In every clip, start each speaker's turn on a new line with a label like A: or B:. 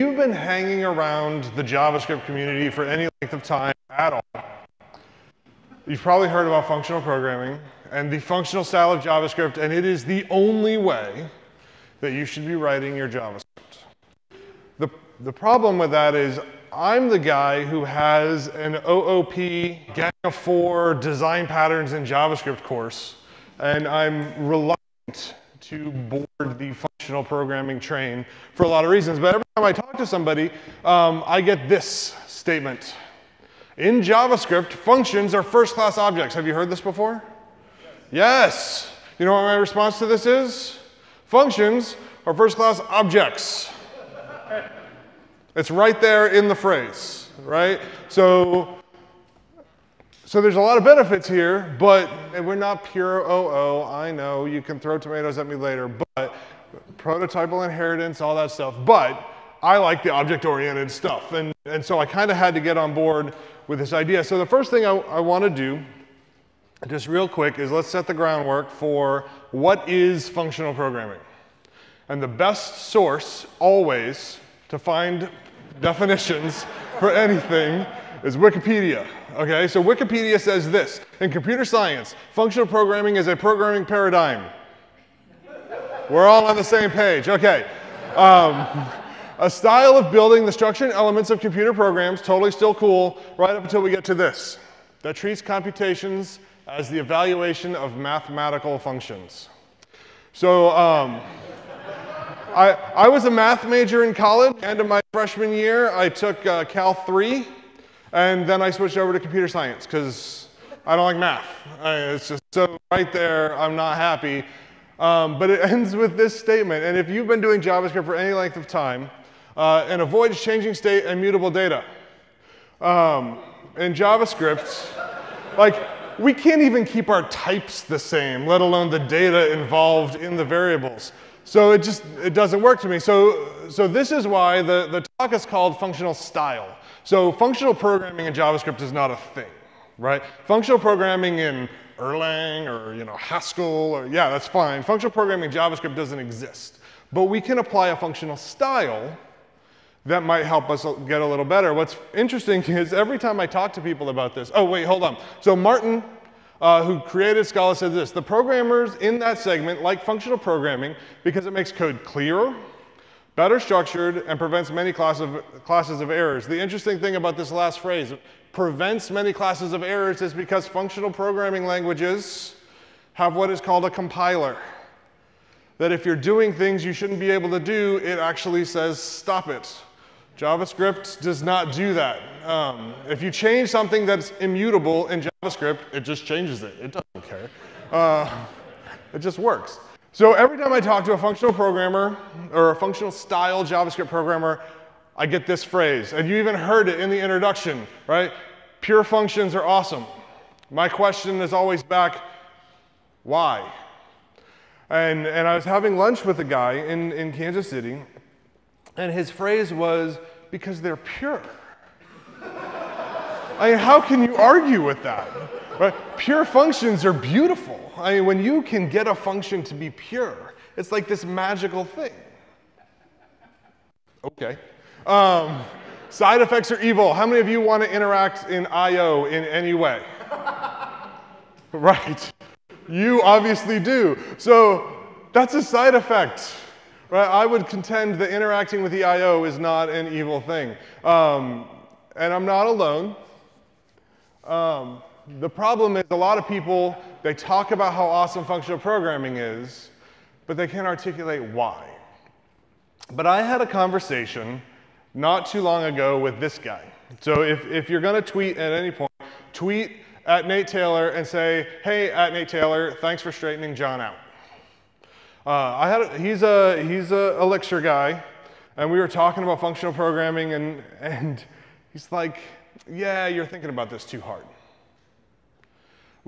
A: you've been hanging around the JavaScript community for any length of time at all, you've probably heard about functional programming and the functional style of JavaScript, and it is the only way that you should be writing your JavaScript. The, the problem with that is I'm the guy who has an OOP Gang of Four design patterns in JavaScript course, and I'm reluctant to board the functional programming train for a lot of reasons. But every time I talk to somebody, um, I get this statement. In JavaScript, functions are first-class objects. Have you heard this before? Yes. You know what my response to this is? Functions are first-class objects. It's right there in the phrase, right? So, so there's a lot of benefits here, but we're not pure OO. I know you can throw tomatoes at me later, but prototypal inheritance, all that stuff. But I like the object-oriented stuff, and, and so I kind of had to get on board with this idea. So the first thing I, I want to do, just real quick, is let's set the groundwork for what is functional programming. And the best source, always, to find definitions for anything is Wikipedia. Okay, so Wikipedia says this in computer science, functional programming is a programming paradigm. We're all on the same page. Okay. Um, a style of building the structure and elements of computer programs, totally still cool, right up until we get to this, that treats computations as the evaluation of mathematical functions. So, um, I, I was a math major in college. End of my freshman year, I took uh, Cal 3, and then I switched over to computer science because I don't like math. I, it's just so right there, I'm not happy. Um, but it ends with this statement, and if you've been doing JavaScript for any length of time, uh, and avoids changing state and mutable data. Um, in JavaScript, like, we can't even keep our types the same, let alone the data involved in the variables. So it just, it doesn't work to me. So, so this is why the, the talk is called functional style. So functional programming in JavaScript is not a thing, right? Functional programming in Erlang or you know, Haskell, or, yeah, that's fine. Functional programming in JavaScript doesn't exist. But we can apply a functional style that might help us get a little better. What's interesting is every time I talk to people about this, oh, wait, hold on. So Martin uh, who created Scala said this, the programmers in that segment like functional programming because it makes code clearer, better structured, and prevents many class of, classes of errors. The interesting thing about this last phrase, prevents many classes of errors, is because functional programming languages have what is called a compiler. That if you're doing things you shouldn't be able to do, it actually says stop it. JavaScript does not do that. Um, if you change something that's immutable in JavaScript, it just changes it. It doesn't care. Uh, it just works. So every time I talk to a functional programmer or a functional style JavaScript programmer, I get this phrase. And you even heard it in the introduction, right? Pure functions are awesome. My question is always back, why? And, and I was having lunch with a guy in, in Kansas City, and his phrase was, because they're pure. I mean, how can you argue with that? Right? Pure functions are beautiful. I mean, when you can get a function to be pure, it's like this magical thing. Okay. Um, side effects are evil. How many of you want to interact in I.O. in any way? right. You obviously do. So that's a side effect. Right? I would contend that interacting with the I.O. is not an evil thing. Um, and I'm not alone. Um, the problem is a lot of people, they talk about how awesome functional programming is, but they can't articulate why. But I had a conversation not too long ago with this guy. So if, if you're going to tweet at any point, tweet at Nate Taylor and say, hey, at Nate Taylor, thanks for straightening Jon out. Uh, I had a, he's a he's a Elixir guy, and we were talking about functional programming, and and he's like, "Yeah, you're thinking about this too hard,"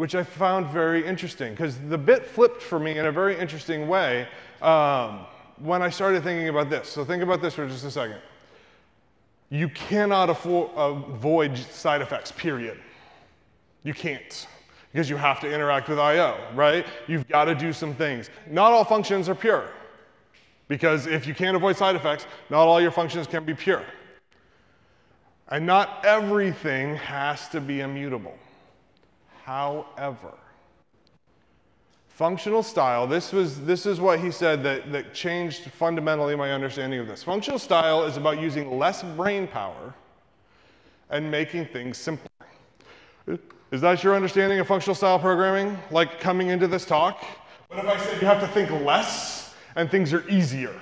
A: which I found very interesting because the bit flipped for me in a very interesting way um, when I started thinking about this. So think about this for just a second. You cannot avoid side effects. Period. You can't because you have to interact with I.O., right? You've got to do some things. Not all functions are pure. Because if you can't avoid side effects, not all your functions can be pure. And not everything has to be immutable. However, functional style, this, was, this is what he said that, that changed fundamentally my understanding of this. Functional style is about using less brain power and making things simpler. Is that your understanding of functional style programming? Like coming into this talk? What if I said you have to think less and things are easier?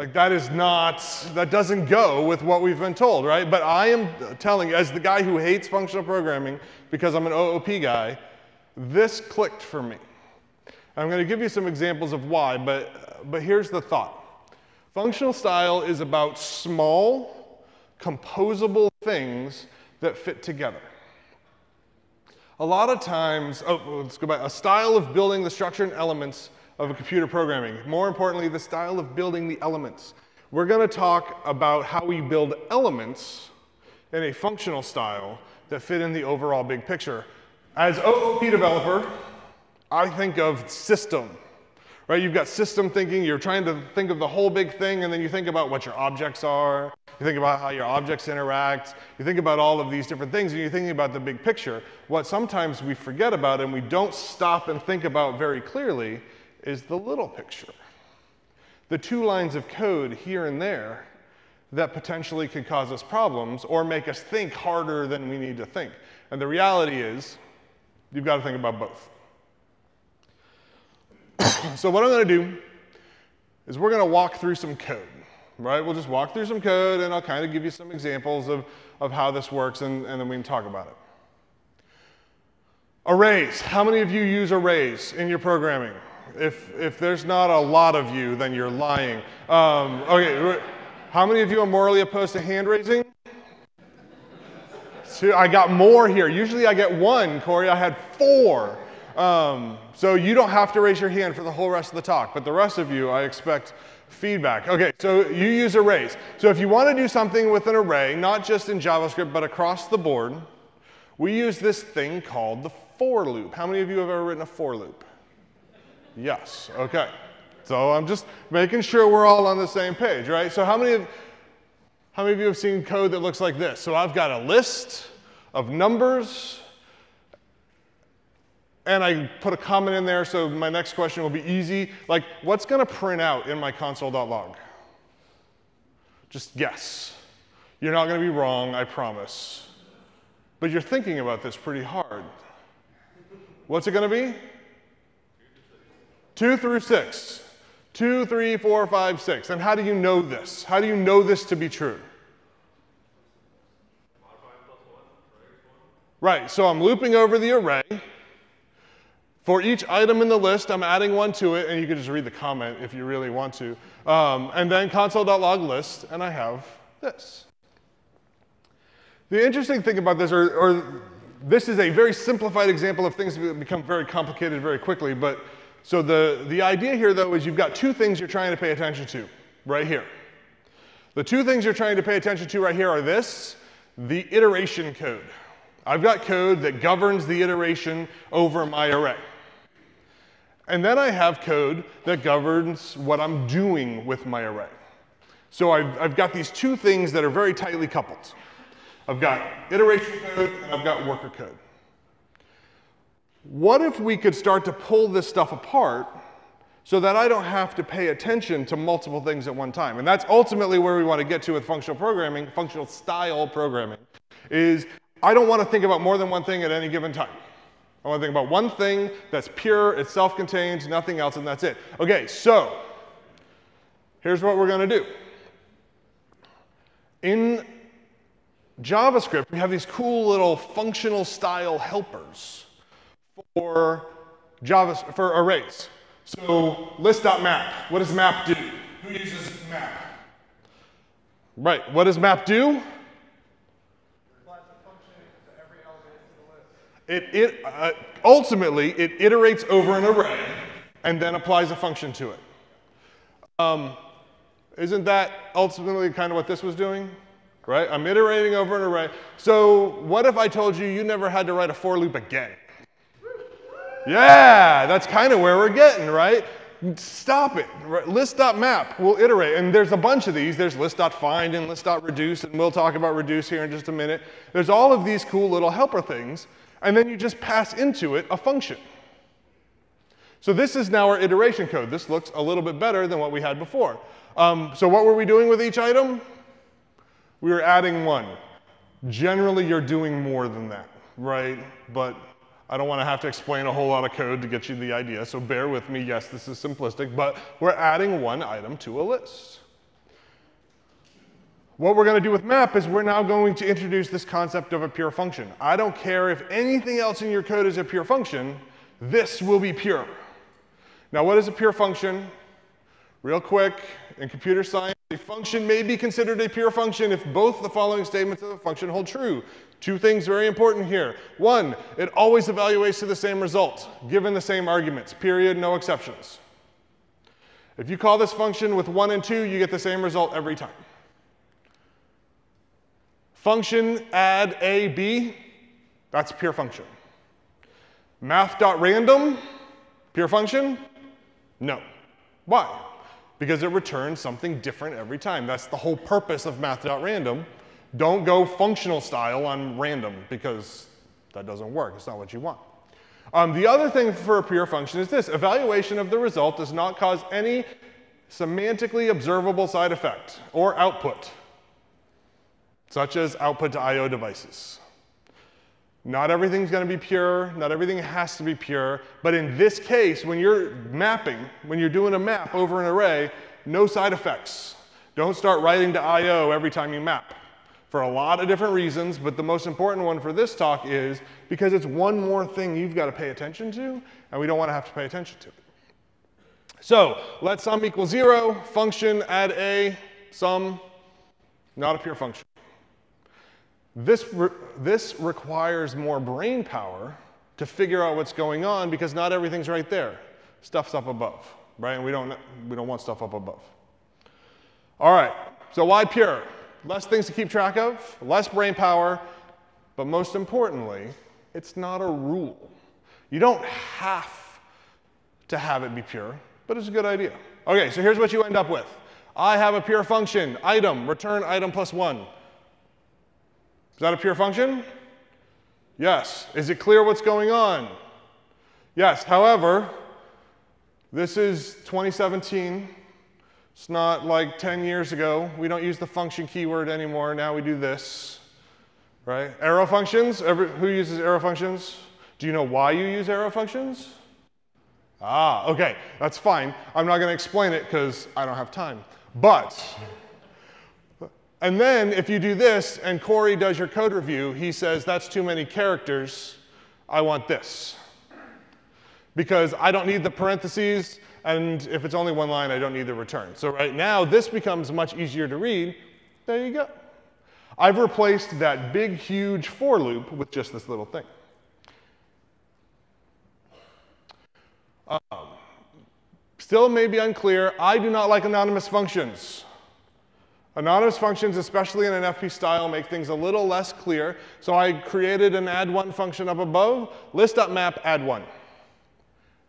A: Like that is not, that doesn't go with what we've been told, right? But I am telling as the guy who hates functional programming because I'm an OOP guy, this clicked for me. I'm going to give you some examples of why, but, but here's the thought. Functional style is about small, composable things that fit together. A lot of times, oh, let's go back. A style of building the structure and elements of computer programming. More importantly, the style of building the elements. We're going to talk about how we build elements in a functional style that fit in the overall big picture. As OOP developer, I think of system, right? You've got system thinking, you're trying to think of the whole big thing, and then you think about what your objects are, you think about how your objects interact. You think about all of these different things, and you're thinking about the big picture. What sometimes we forget about and we don't stop and think about very clearly is the little picture. The two lines of code here and there that potentially could cause us problems or make us think harder than we need to think. And the reality is, you've got to think about both. so what I'm going to do is we're going to walk through some code right? We'll just walk through some code and I'll kind of give you some examples of, of how this works and, and then we can talk about it. Arrays. How many of you use arrays in your programming? If, if there's not a lot of you, then you're lying. Um, okay, how many of you are morally opposed to hand raising? So I got more here. Usually I get one, Corey. I had four. Um, so you don't have to raise your hand for the whole rest of the talk, but the rest of you, I expect Feedback. Okay, so you use arrays. So if you want to do something with an array, not just in JavaScript, but across the board, we use this thing called the for loop. How many of you have ever written a for loop? Yes, okay. So I'm just making sure we're all on the same page, right? So how many of, how many of you have seen code that looks like this? So I've got a list of numbers and I put a comment in there so my next question will be easy. Like, what's going to print out in my console.log? Just guess. You're not going to be wrong, I promise. But you're thinking about this pretty hard. What's it going to be? Two through six. Two, three, four, five, six. And how do you know this? How do you know this to be true? Right, so I'm looping over the array. For each item in the list, I'm adding one to it, and you can just read the comment if you really want to. Um, and then console.log list, and I have this. The interesting thing about this, or, or this is a very simplified example of things that become very complicated very quickly, but so the, the idea here, though, is you've got two things you're trying to pay attention to right here. The two things you're trying to pay attention to right here are this, the iteration code. I've got code that governs the iteration over my array. And then I have code that governs what I'm doing with my array. So I've, I've got these two things that are very tightly coupled. I've got iteration code and I've got worker code. What if we could start to pull this stuff apart so that I don't have to pay attention to multiple things at one time? And that's ultimately where we want to get to with functional programming, functional style programming, is I don't want to think about more than one thing at any given time. I want to think about one thing that's pure, it's self-contained, nothing else, and that's it. Okay, so here's what we're going to do. In JavaScript, we have these cool little functional style helpers for Java for arrays. So list.map. What does map do? Who uses map? Right. What does map do? It, it, uh, ultimately, it iterates over an array and then applies a function to it. Um, isn't that ultimately kind of what this was doing? Right? I'm iterating over an array. So what if I told you you never had to write a for loop again? Yeah, that's kind of where we're getting, right? Stop it. List.map will iterate. And there's a bunch of these. There's list.find and list.reduce, and we'll talk about reduce here in just a minute. There's all of these cool little helper things, and then you just pass into it a function. So this is now our iteration code. This looks a little bit better than what we had before. Um, so what were we doing with each item? We were adding one. Generally, you're doing more than that, right? But I don't want to have to explain a whole lot of code to get you the idea, so bear with me. Yes, this is simplistic, but we're adding one item to a list. What we're going to do with map is we're now going to introduce this concept of a pure function. I don't care if anything else in your code is a pure function, this will be pure. Now, what is a pure function? Real quick, in computer science, a function may be considered a pure function if both the following statements of the function hold true. Two things very important here. One, it always evaluates to the same result, given the same arguments, period, no exceptions. If you call this function with 1 and 2, you get the same result every time. Function add a, b, that's pure function. Math.random, pure function? No. Why? Because it returns something different every time. That's the whole purpose of math.random. Don't go functional style on random because that doesn't work. It's not what you want. Um, the other thing for a pure function is this. Evaluation of the result does not cause any semantically observable side effect or output, such as output to I.O. devices. Not everything's going to be pure. Not everything has to be pure. But in this case, when you're mapping, when you're doing a map over an array, no side effects. Don't start writing to I.O. every time you map for a lot of different reasons, but the most important one for this talk is because it's one more thing you've got to pay attention to, and we don't want to have to pay attention to it. So let sum equal zero, function add a, sum, not a pure function. This, re this requires more brain power to figure out what's going on because not everything's right there. Stuff's up above, right? And we don't, we don't want stuff up above. All right, so why pure? Less things to keep track of, less brain power, but most importantly, it's not a rule. You don't have to have it be pure, but it's a good idea. Okay, so here's what you end up with. I have a pure function, item, return item plus one. Is that a pure function? Yes. Is it clear what's going on? Yes. However, this is 2017. It's not like 10 years ago. We don't use the function keyword anymore. Now we do this, right? Arrow functions. Every, who uses arrow functions? Do you know why you use arrow functions? Ah, okay. That's fine. I'm not going to explain it because I don't have time. But and then if you do this and Corey does your code review, he says, that's too many characters. I want this. Because I don't need the parentheses, and if it's only one line, I don't need the return. So right now, this becomes much easier to read. There you go. I've replaced that big, huge for loop with just this little thing. Um, still may be unclear. I do not like anonymous functions. Anonymous functions, especially in an FP style, make things a little less clear. So I created an add one function up above, list.map add one.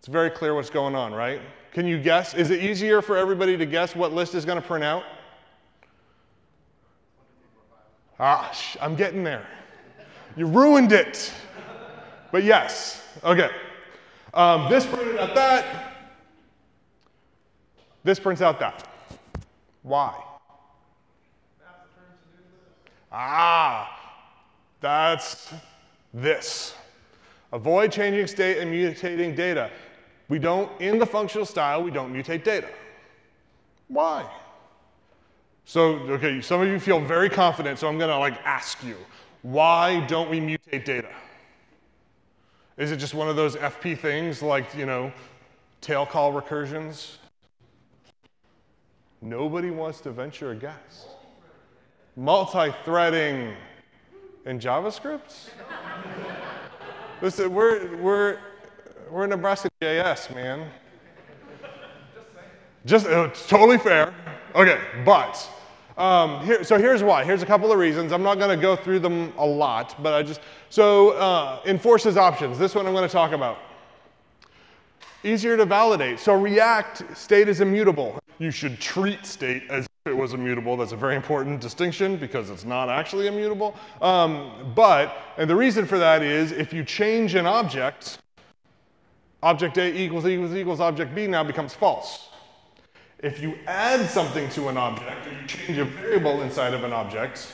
A: It's very clear what's going on, right? Can you guess? Is it easier for everybody to guess what list is going to print out? Ah, I'm getting there. You ruined it. But yes, okay. Um, this printed out that. This prints out that. Why? Ah, that's this. Avoid changing state and mutating data. We don't, in the functional style, we don't mutate data. Why? So, okay, some of you feel very confident, so I'm gonna like ask you, why don't we mutate data? Is it just one of those FP things like, you know, tail call recursions? Nobody wants to venture a guess multi-threading in JavaScript? Listen, we're, we're, we're in Nebraska JS, man. Just uh, totally fair. Okay, but um, here, so here's why. Here's a couple of reasons. I'm not going to go through them a lot, but I just so uh, enforces options. This one I'm going to talk about. Easier to validate. So React state is immutable. You should treat state as if it was immutable. That's a very important distinction because it's not actually immutable. Um, but, and the reason for that is if you change an object, object A equals equals equals object B now becomes false. If you add something to an object, or you change a variable inside of an object,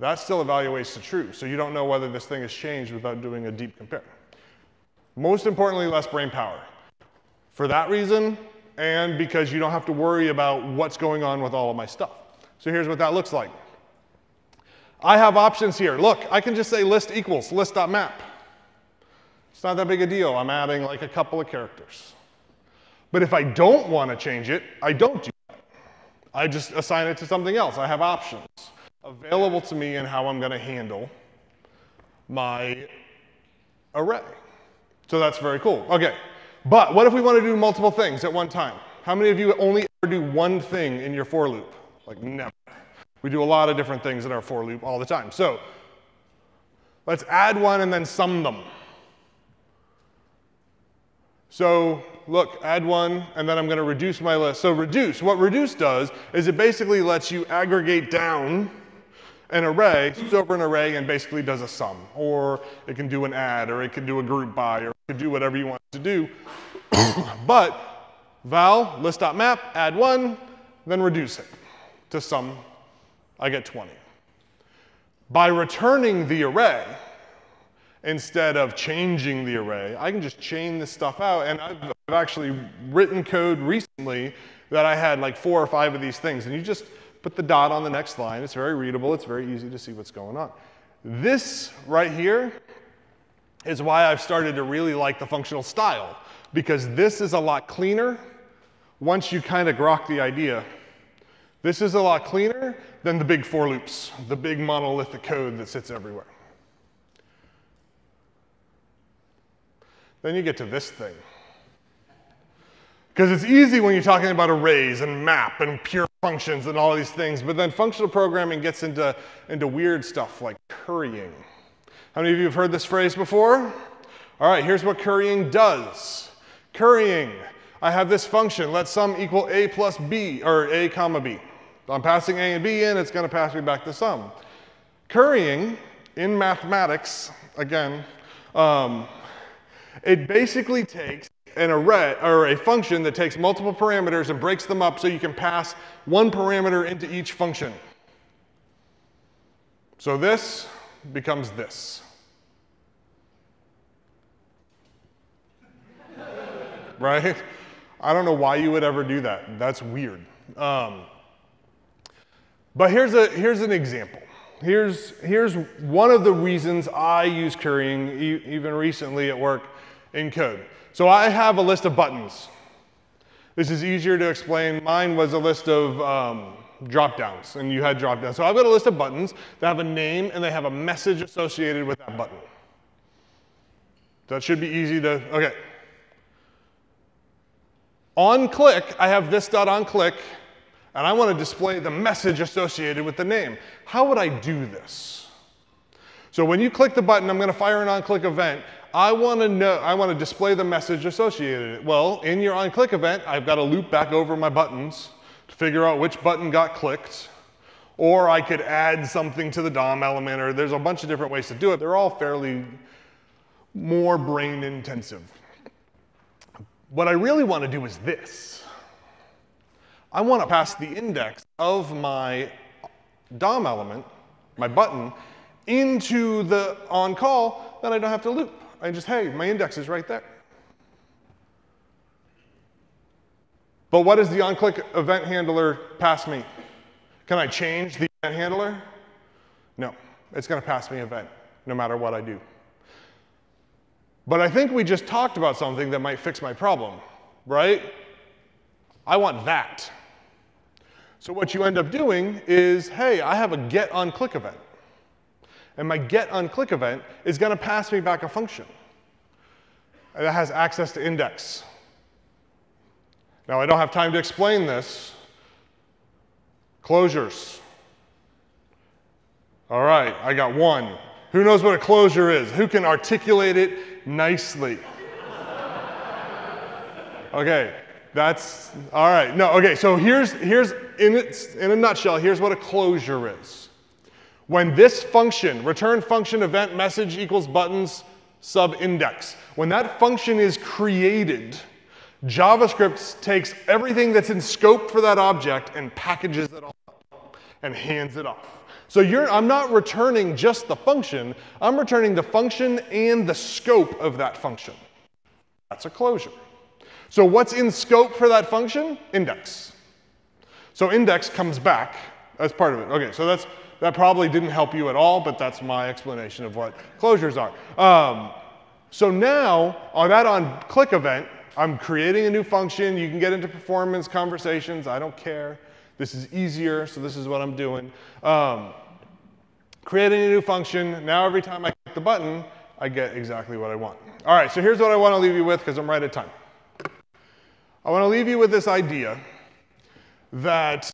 A: that still evaluates to true. So you don't know whether this thing has changed without doing a deep compare. Most importantly, less brain power. For that reason, and because you don't have to worry about what's going on with all of my stuff. So here's what that looks like. I have options here. Look, I can just say list equals list.map. It's not that big a deal. I'm adding like a couple of characters. But if I don't want to change it, I don't do that. I just assign it to something else. I have options available to me in how I'm going to handle my array. So that's very cool. Okay, but what if we want to do multiple things at one time? How many of you only ever do one thing in your for loop? Like never. We do a lot of different things in our for loop all the time. So let's add one and then sum them. So look, add one, and then I'm going to reduce my list. So reduce, what reduce does is it basically lets you aggregate down an array, sums over an array and basically does a sum. Or it can do an add, or it can do a group by, or it can do whatever you want to do. but val list.map, add one, then reduce it to sum, I get 20. By returning the array, instead of changing the array, I can just chain this stuff out. And I've, I've actually written code recently that I had like four or five of these things. And you just put the dot on the next line. It's very readable. It's very easy to see what's going on. This right here is why I've started to really like the functional style, because this is a lot cleaner once you kind of grok the idea. This is a lot cleaner than the big for loops, the big monolithic code that sits everywhere. Then you get to this thing. Because it's easy when you're talking about arrays and map and pure functions and all these things, but then functional programming gets into, into weird stuff like currying. How many of you have heard this phrase before? All right, here's what currying does. Currying, I have this function, let sum equal a plus b, or a comma b. I'm passing a and b in, it's going to pass me back the sum. Currying, in mathematics, again, um, it basically takes an array or a function that takes multiple parameters and breaks them up so you can pass one parameter into each function. So this becomes this. right? I don't know why you would ever do that. That's weird. Um, but here's, a, here's an example. Here's, here's one of the reasons I use currying, e even recently at work in code. So I have a list of buttons. This is easier to explain. Mine was a list of um, drop downs, and you had drop downs. So I've got a list of buttons that have a name and they have a message associated with that button. That should be easy to, okay. On click, I have this dot on click, and I want to display the message associated with the name. How would I do this? So when you click the button, I'm going to fire an on click event. I want to know, I want to display the message associated. With it. Well, in your on-click event, I've got to loop back over my buttons to figure out which button got clicked. Or I could add something to the DOM element, or there's a bunch of different ways to do it. They're all fairly more brain intensive. What I really want to do is this. I want to pass the index of my DOM element, my button, into the on call, then I don't have to loop. I just, hey, my index is right there. But what does the onClick event handler pass me? Can I change the event handler? No, it's going to pass me event no matter what I do. But I think we just talked about something that might fix my problem, right? I want that. So what you end up doing is, hey, I have a get on click event and my get on click event is going to pass me back a function that has access to index. Now, I don't have time to explain this. Closures. All right, I got one. Who knows what a closure is? Who can articulate it nicely? Okay, that's all right. No, okay. So here's here's in its, in a nutshell. Here's what a closure is. When this function, return function event message equals buttons sub index, when that function is created, JavaScript takes everything that's in scope for that object and packages it all up and hands it off. So you're I'm not returning just the function, I'm returning the function and the scope of that function. That's a closure. So what's in scope for that function? Index. So index comes back as part of it. Okay, so that's, that probably didn't help you at all, but that's my explanation of what closures are. Um, so now, on that on click event, I'm creating a new function. You can get into performance conversations. I don't care. This is easier, so this is what I'm doing. Um, creating a new function. Now every time I click the button, I get exactly what I want. All right, so here's what I want to leave you with because I'm right at time. I want to leave you with this idea that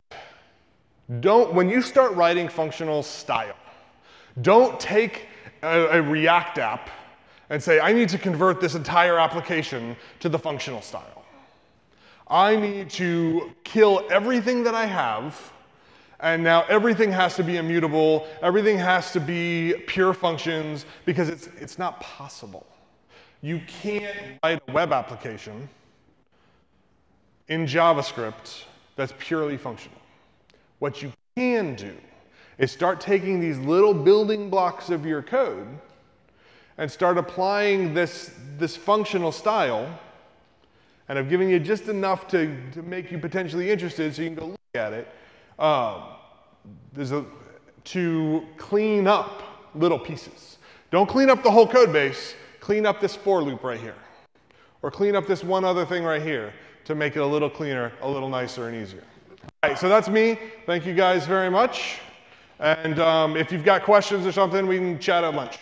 A: don't, when you start writing functional style, don't take a, a React app and say, I need to convert this entire application to the functional style. I need to kill everything that I have, and now everything has to be immutable, everything has to be pure functions, because it's, it's not possible. You can't write a web application in JavaScript that's purely functional. What you can do is start taking these little building blocks of your code and start applying this, this functional style. And I've given you just enough to, to make you potentially interested so you can go look at it. Um, there's a, to clean up little pieces. Don't clean up the whole code base, clean up this for loop right here. Or clean up this one other thing right here to make it a little cleaner, a little nicer and easier. All right, so that's me. Thank you guys very much. And um, if you've got questions or something, we can chat at lunch.